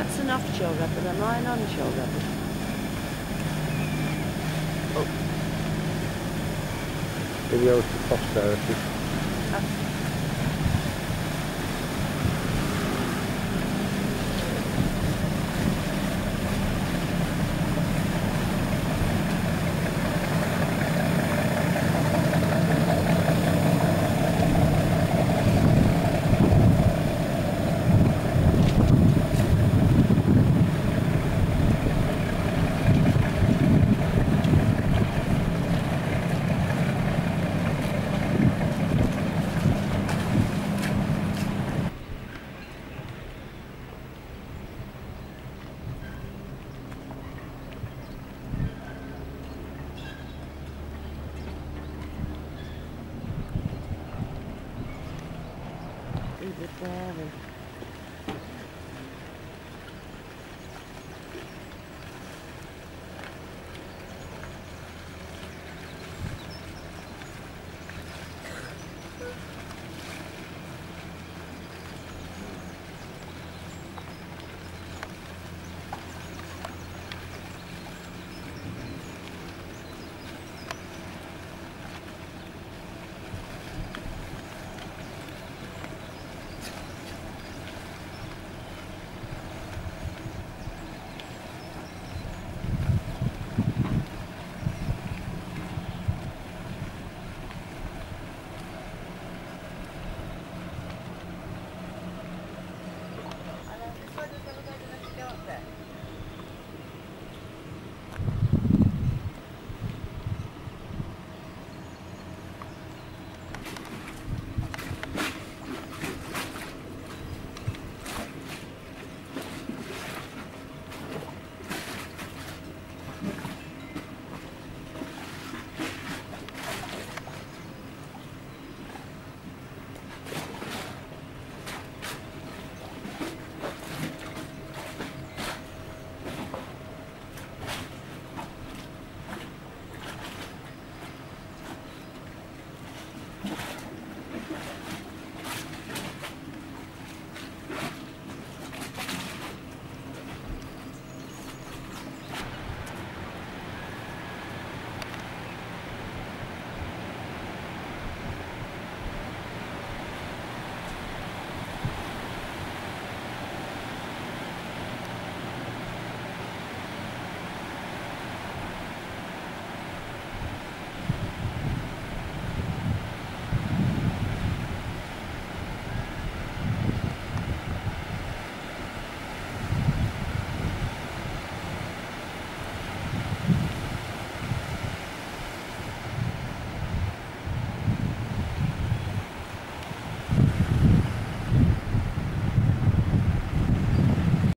That's an Offshore Rebel, am I an onshore rapid? Oh. Maybe I was the posterity. Leave it there and... Know,